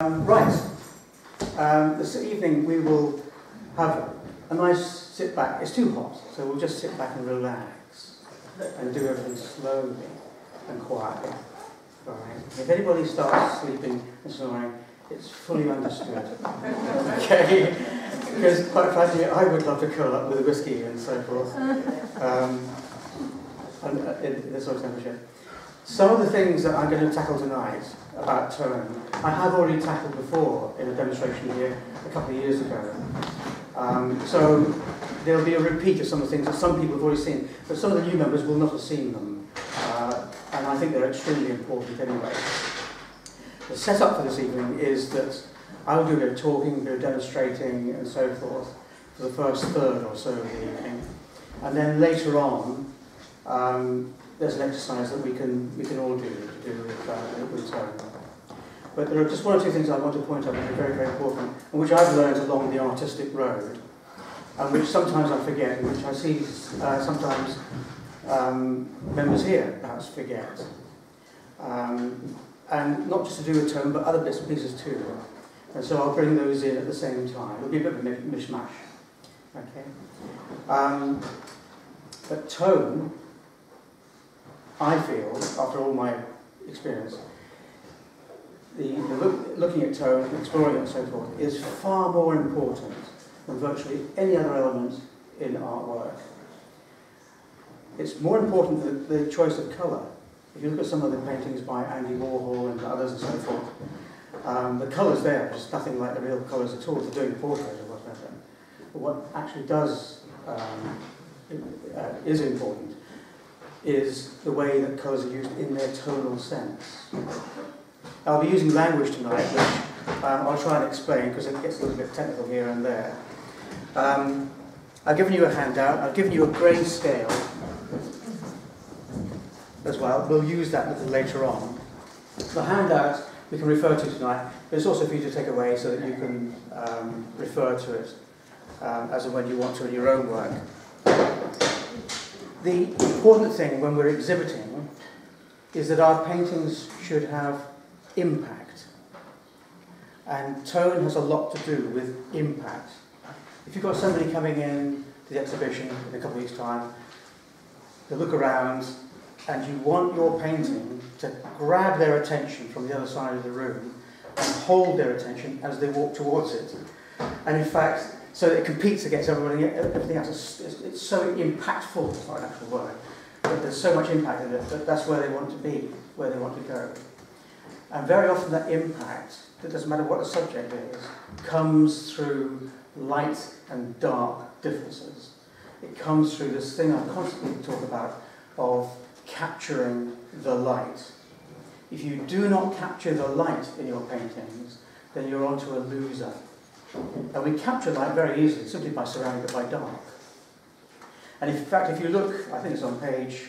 Um, right, um, this evening we will have a nice sit back. It's too hot, so we'll just sit back and relax and do everything slowly and quietly. If anybody starts sleeping and snoring, it's fully understood. okay? Because quite frankly, I would love to curl up with a whiskey and so forth. Um, and, uh, in this sort of temperature. Some of the things that I'm going to tackle tonight about tone, I have already tackled before in a demonstration here a couple of years ago. Um, so there'll be a repeat of some of the things that some people have already seen, but some of the new members will not have seen them. Uh, and I think they're extremely important anyway. The setup for this evening is that I will do a bit of talking, a bit of demonstrating and so forth for the first third or so of the evening. And then later on, um, there's an exercise that we can we can all do to do with, uh, with tone. But there are just one or two things I want to point out that are very, very important, and which I've learned along the artistic road, and which sometimes I forget, and which I see uh, sometimes um, members here perhaps forget. Um, and not just to do with tone, but other bits and pieces too. And so I'll bring those in at the same time. It'll be a bit of a mishmash. Okay. Um, but tone I feel, after all my experience, the, the look, looking at tone, exploring it and so forth, is far more important than virtually any other element in artwork. It's more important than the choice of colour. If you look at some of the paintings by Andy Warhol and others and so forth, um, the colours there are just nothing like the real colours at all. They're doing a portrait or whatever. But what actually does um, uh, is important is the way that colours are used in their tonal sense. I'll be using language tonight, which um, I'll try and explain because it gets a little bit technical here and there. Um, I've given you a handout, I've given you a grey scale as well. We'll use that a little later on. The handout we can refer to tonight, but it's also for you to take away so that you can um, refer to it um, as and when you want to in your own work the important thing when we're exhibiting is that our paintings should have impact. And tone has a lot to do with impact. If you've got somebody coming in to the exhibition in a couple of weeks' time, they look around and you want your painting to grab their attention from the other side of the room and hold their attention as they walk towards it. And in fact, so it competes against everybody, everything else. It's, it's, so impactful, it's not an actual word, there's so much impact in it that that's where they want to be, where they want to go. And very often that impact, it doesn't matter what the subject is, comes through light and dark differences. It comes through this thing I constantly talk about of capturing the light. If you do not capture the light in your paintings, then you're onto a loser. And we capture light very easily, simply by surrounding it by dark. And in fact, if you look, I think it's on page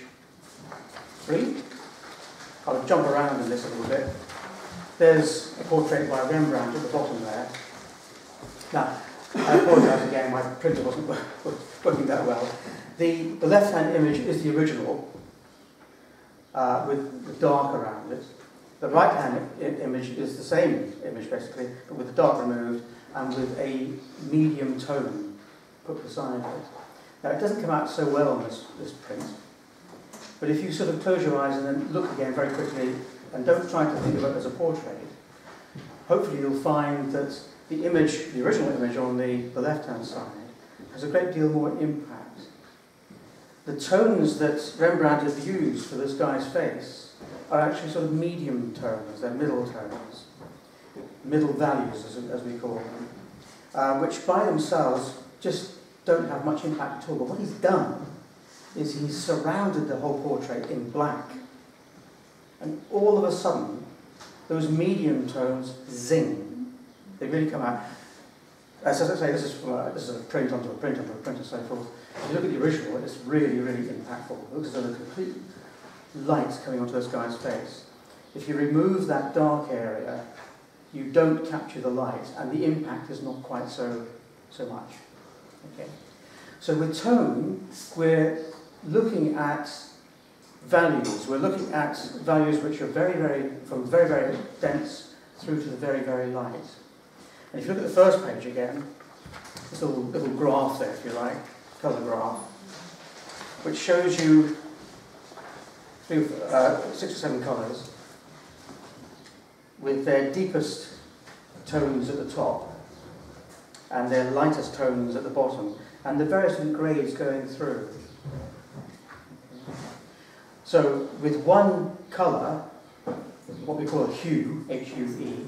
three, I'll jump around in this a little bit. There's a portrait by Rembrandt at the bottom there. Now, I apologise again, my printer wasn't working that well. The, the left-hand image is the original, uh, with the dark around it. The right-hand image is the same image, basically, but with the dark removed and with a medium tone put beside it. Now it doesn't come out so well on this, this print, but if you sort of close your eyes and then look again very quickly and don't try to think of it as a portrait, hopefully you'll find that the image, the original image on the, the left-hand side, has a great deal more impact. The tones that Rembrandt has used for this guy's face are actually sort of medium tones, they're middle tones middle values, as, as we call them, uh, which by themselves just don't have much impact at all. But what he's done is he's surrounded the whole portrait in black. And all of a sudden, those medium tones zing. They really come out. As I say, this is, from a, this is a print onto a print onto a print and so forth. If you look at the original, it's really, really impactful. It looks as though the complete light coming onto this guy's face. If you remove that dark area, you don't capture the light, and the impact is not quite so, so much. Okay? So with tone, we're looking at values. We're looking at values which are very, very, from very, very dense through to the very, very light. And if you look at the first page again, this little, little graph there, if you like, colour graph, which shows you uh, six or seven colours with their deepest tones at the top and their lightest tones at the bottom, and the various different grades going through. So with one colour, what we call a hue, H-U-E,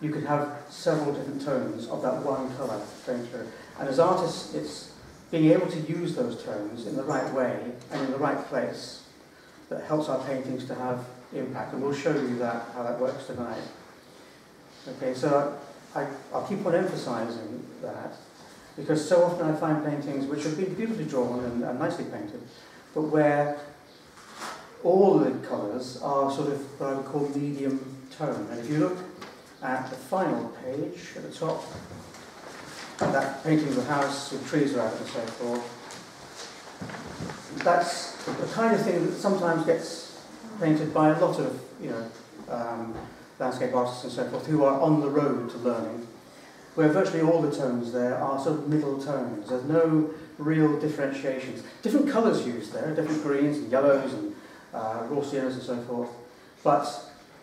you can have several different tones of that one colour going through. And as artists, it's being able to use those tones in the right way and in the right place that helps our paintings to have impact. And we'll show you that how that works tonight. Okay, so I, I'll keep on emphasising that because so often I find paintings which have been beautifully drawn and, and nicely painted, but where all the colours are sort of what I would call medium tone. And if you look at the final page at the top, that painting of the house with trees around and so forth, that's the kind of thing that sometimes gets painted by a lot of, you know, um, landscape artists and so forth who are on the road to learning, where virtually all the tones there are sort of middle tones. There's no real differentiations. Different colours used there, different greens and yellows and uh, raw siennas and so forth, but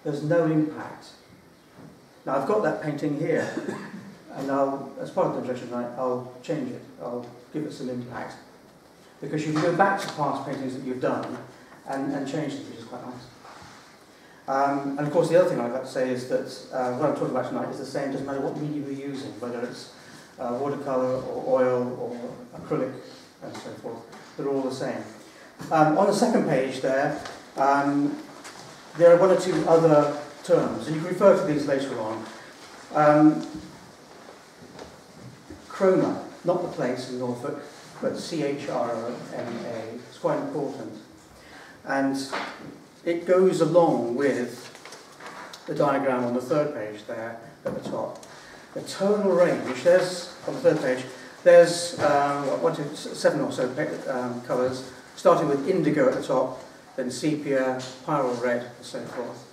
there's no impact. Now I've got that painting here, and I'll, as part of the tonight, I'll change it. I'll give it some impact. Because you can go back to past paintings that you've done and, and change them, which is quite nice. Um, and of course, the other thing I'd like to say is that uh, what I'm talking about tonight is the same, doesn't matter what medium you're using, whether it's uh, watercolour or oil or acrylic and so forth, they're all the same. Um, on the second page there, um, there are one or two other terms, and you can refer to these later on. Um, not the place in Norfolk, but C-H-R-O-M-A. It's quite important. And it goes along with the diagram on the third page there at the top. The tonal range, there's, on the third page, there's um, one, two, seven or so um, colours, starting with indigo at the top, then sepia, pyrrole red, and so forth.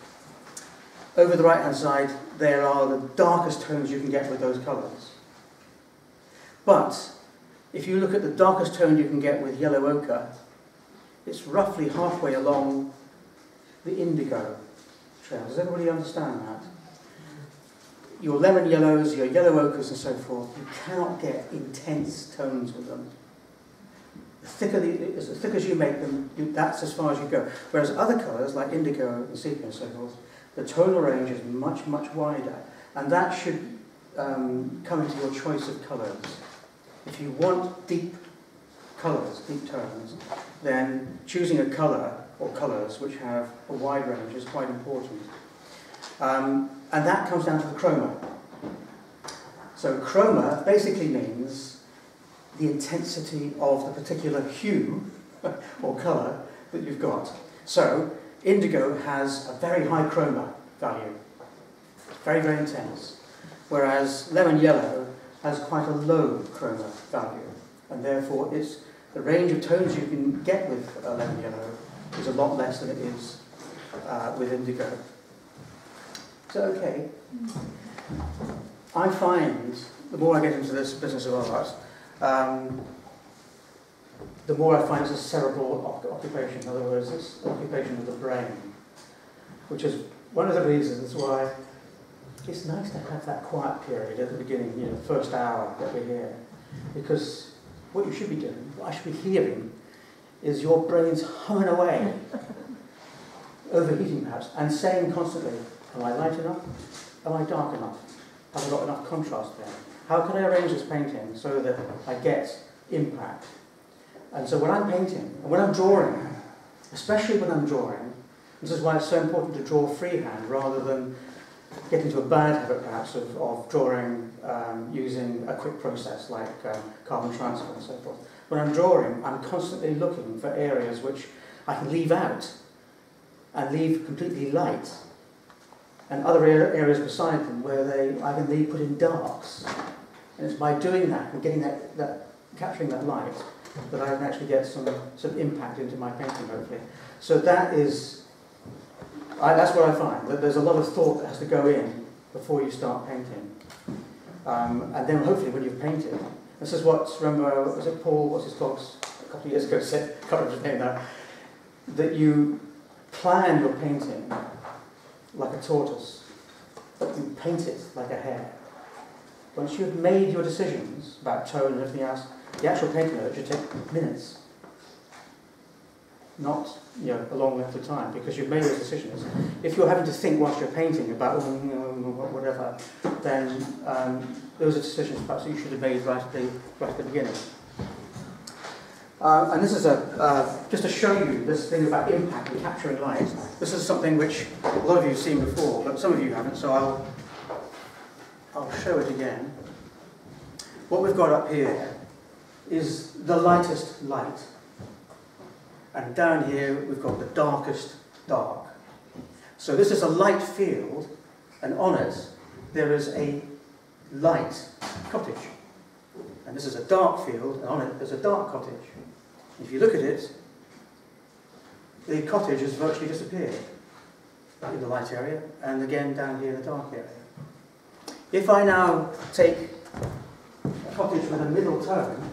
Over the right hand side, there are the darkest tones you can get with those colours. But if you look at the darkest tone you can get with yellow ochre, it's roughly halfway along the indigo trail. Does everybody understand that? Your lemon yellows, your yellow ochres and so forth, you cannot get intense tones with them. The thicker, the, as thick as you make them, you, that's as far as you go. Whereas other colours, like indigo and sepia and so forth, the tonal range is much, much wider. And that should um, come into your choice of colours. If you want deep colours, deep tones, then choosing a colour or colours which have a wide range is quite important. Um, and that comes down to the chroma. So chroma basically means the intensity of the particular hue or colour that you've got. So indigo has a very high chroma value, very, very intense, whereas lemon yellow has quite a low chroma value, and therefore it's the range of tones you can get with uh, lemon yellow is a lot less than it is uh, with indigo. So, okay. I find the more I get into this business of art, um, the more I find it's a cerebral occupation. In other words, it's occupation of the brain, which is one of the reasons why it's nice to have that quiet period at the beginning, you know, the first hour that we're here. Because what you should be doing, what I should be hearing, is your brain's humming away, overheating perhaps, and saying constantly, Am I light enough? Am I dark enough? Have I got enough contrast there? How can I arrange this painting so that I get impact? And so when I'm painting, and when I'm drawing, especially when I'm drawing, this is why it's so important to draw freehand rather than get into a bad habit perhaps of, of drawing um, using a quick process like um, carbon transfer and so forth. When I'm drawing, I'm constantly looking for areas which I can leave out and leave completely light and other areas beside them where they I can leave put in darks. And it's by doing that and getting that, that capturing that light that I can actually get some, some impact into my painting hopefully. So that is I, that's what I find, that there's a lot of thought that has to go in before you start painting. Um, and then hopefully when you've painted, this is what, remember, was it Paul, what's his talks, a couple of years ago said, can't remember his name now, that you plan your painting like a tortoise, but you paint it like a hare. Once you've made your decisions about tone and everything else, the actual painting it should take minutes not you know, a long length of time because you've made those decisions. If you're having to think whilst you're painting about you know, whatever, then um, those are decisions perhaps you should have made right at the, right at the beginning. Uh, and this is a, uh, just to show you this thing about impact and capturing light. This is something which a lot of you have seen before, but some of you haven't, so I'll, I'll show it again. What we've got up here is the lightest light. And down here we've got the darkest dark. So this is a light field, and on it there is a light cottage. And this is a dark field, and on it there's a dark cottage. If you look at it, the cottage has virtually disappeared in the light area, and again down here in the dark area. If I now take a cottage with a middle tone,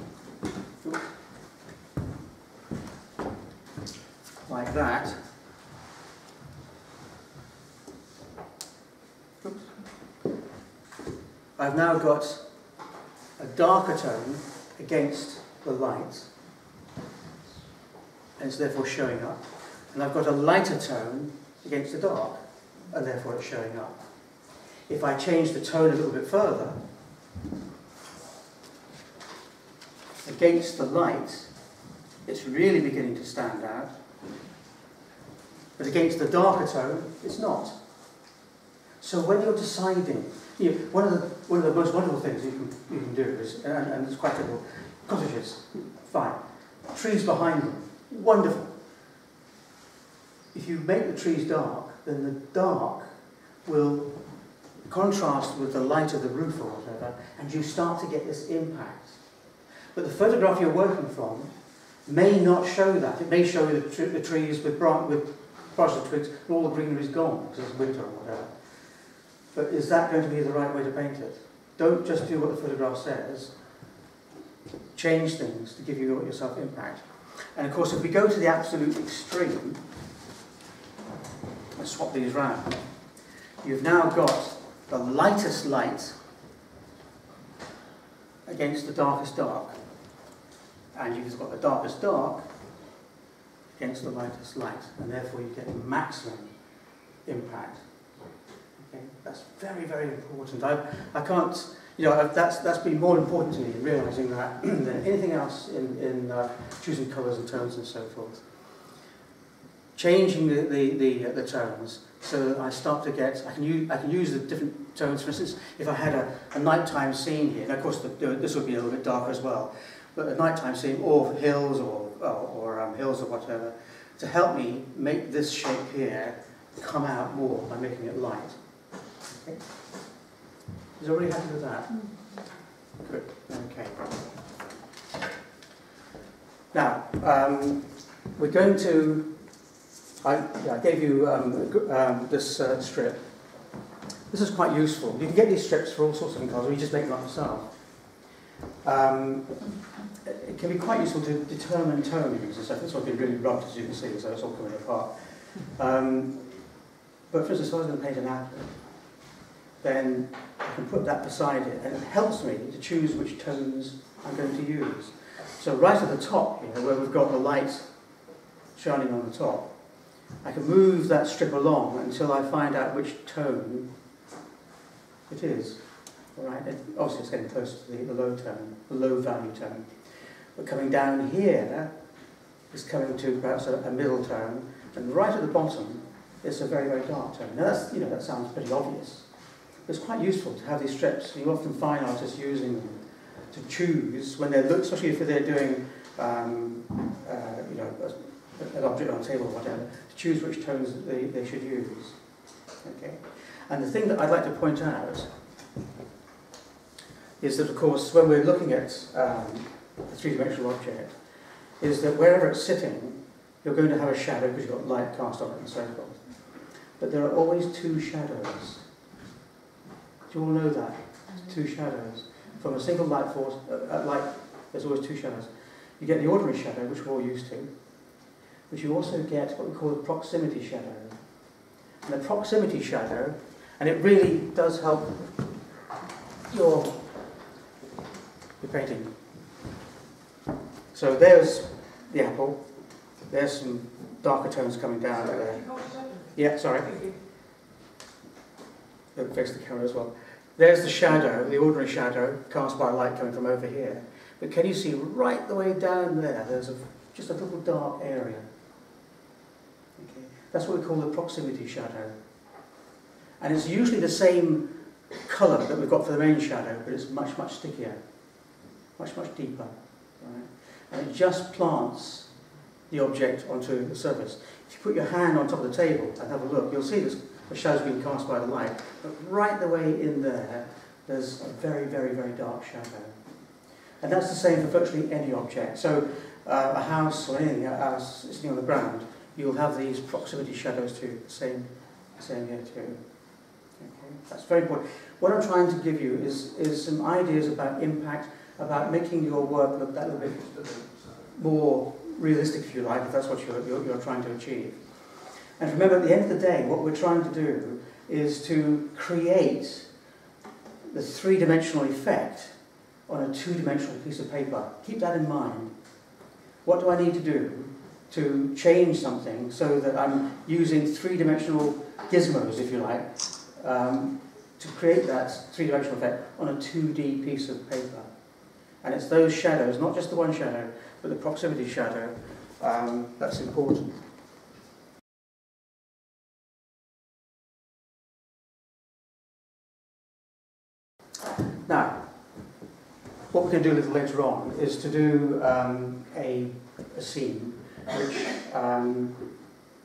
like that. Oops. I've now got a darker tone against the light, and it's therefore showing up. And I've got a lighter tone against the dark, and therefore it's showing up. If I change the tone a little bit further, against the light, it's really beginning to stand out. But against the darker tone, it's not. So when you're deciding, you know, one, of the, one of the most wonderful things you can, you can do is, and, and it's quite simple, cottages, fine. Trees behind them, wonderful. If you make the trees dark, then the dark will contrast with the light of the roof or whatever, and you start to get this impact. But the photograph you're working from may not show that. It may show the, tr the trees with, bright, with branches the twigs and all the greenery is gone because it's winter or whatever. But is that going to be the right way to paint it? Don't just do what the photograph says. Change things to give you yourself impact. And of course, if we go to the absolute extreme, and swap these round, you've now got the lightest light against the darkest dark. And you've got the darkest dark against the lightest light, and therefore you get maximum impact. Okay? That's very, very important. I, I can't, you know, that's, that's been more important to me, in realising that than anything else in, in uh, choosing colours and tones and so forth. Changing the, the, the, uh, the tones so that I start to get, I can, use, I can use the different tones. For instance, if I had a, a nighttime scene here, and of course the, this would be a little bit darker as well, but a nighttime scene, or hills, or, or, or um, hills or whatever, to help me make this shape here come out more by making it light. Okay. Is everybody happy with that? Good. Okay. Now, um, we're going to. I, yeah, I gave you um, um, this uh, strip. This is quite useful. You can get these strips for all sorts of things, or you just make them up yourself. Um, it can be quite useful to determine tonings and stuff. This one's been really rubbed, as you can see, so it's all coming apart. Um, but instance, if I was going to paint an apple, then I can put that beside it, and it helps me to choose which tones I'm going to use. So right at the top here, where we've got the light shining on the top, I can move that strip along until I find out which tone it is. All right? Obviously, it's getting close to the, the low tone, the low value tone. But coming down here is coming to perhaps a, a middle tone, and right at the bottom is a very, very dark tone. Now that's, you know, that sounds pretty obvious. But it's quite useful to have these strips. You often find artists using them to choose when they're, especially if they're doing, um, uh, you know, an object on a table or whatever, to choose which tones they, they should use. Okay. And the thing that I'd like to point out is that, of course, when we're looking at um, a three-dimensional object, is that wherever it's sitting, you're going to have a shadow because you've got light cast on it and so forth. but there are always two shadows. Do you all know that? Two shadows. From a single light force, uh, uh, light, there's always two shadows. You get the ordinary shadow, which we're all used to, but you also get what we call the proximity shadow. And the proximity shadow, and it really does help your, your painting. So there's the apple, there's some darker tones coming down there. Yeah, sorry. Look, face the camera as well. There's the shadow, the ordinary shadow, cast by light coming from over here. But can you see right the way down there, there's a, just a little dark area. Okay. That's what we call the proximity shadow. And it's usually the same colour that we've got for the main shadow, but it's much, much stickier, much, much deeper. Right? And it just plants the object onto the surface. If you put your hand on top of the table and have a look, you'll see this, the shadow's being cast by the light. But right the way in there, there's a very, very, very dark shadow. And that's the same for virtually any object. So uh, a house or anything uh, sitting on the ground, you'll have these proximity shadows too. Same, same here too. Okay, that's very important. What I'm trying to give you is, is some ideas about impact, about making your work look that little bit more realistic, if you like, if that's what you're, you're, you're trying to achieve. And remember, at the end of the day, what we're trying to do is to create the three-dimensional effect on a two-dimensional piece of paper. Keep that in mind. What do I need to do to change something so that I'm using three-dimensional gizmos, if you like, um, to create that three-dimensional effect on a 2D piece of paper. And it's those shadows, not just the one shadow, but the proximity shadow, um, that's important. Now, what going to do a little later on is to do um, a, a scene which um,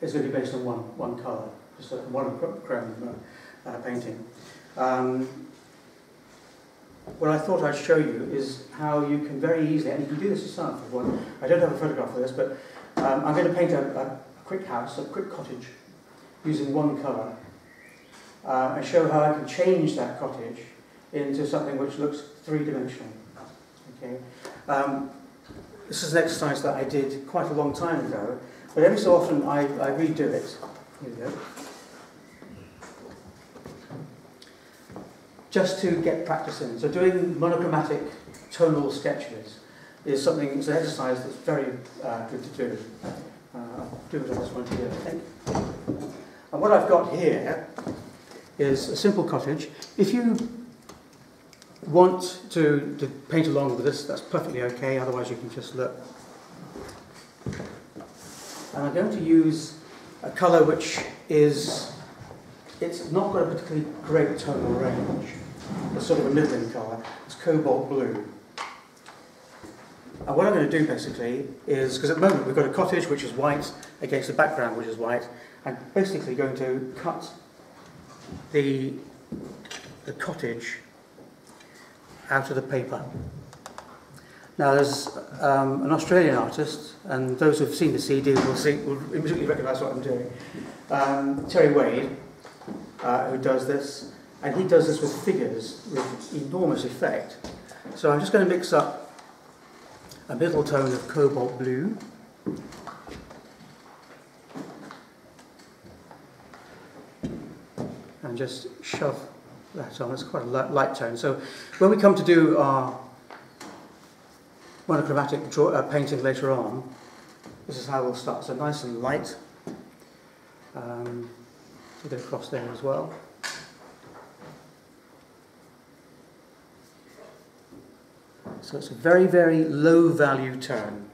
is going to be based on one, one colour, just one chrome uh, painting. Um, what I thought I'd show you is how you can very easily, and you can do this yourself if want. I don't have a photograph of this, but um, I'm going to paint a, a, quick house, a quick cottage, using one colour, uh, and show how I can change that cottage into something which looks three-dimensional. Okay. Um, this is an exercise that I did quite a long time ago, but every so often I, I redo it. Here we go. Just to get practice in. So doing monochromatic tonal sketches is something, it's an exercise that's very uh, good to do. Uh, I'll do it on this one here, I think. And what I've got here is a simple cottage. If you want to, to paint along with this, that's perfectly okay, otherwise you can just look. And I'm going to use a colour which is, it's not got a particularly great tonal range. It's sort of a middling colour. It's cobalt blue. And what I'm going to do basically is, because at the moment we've got a cottage which is white against a background which is white, I'm basically going to cut the, the cottage out of the paper. Now, there's um, an Australian artist, and those who've seen the CD will, see, will immediately recognise what I'm doing. Um, Terry Wade, uh, who does this, and he does this with figures with enormous effect. So I'm just going to mix up a middle tone of cobalt blue. And just shove that on. It's quite a light tone. So when we come to do our monochromatic draw, uh, painting later on, this is how we'll start. So nice and light. Um, a bit across there as well. So it's a very, very low value tone.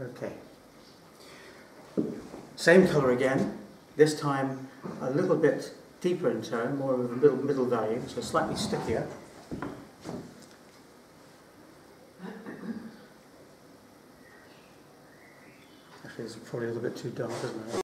Okay. Same colour again, this time a little bit deeper in tone, more of a middle, middle value, so slightly stickier. Actually, it's probably a little bit too dark, isn't it?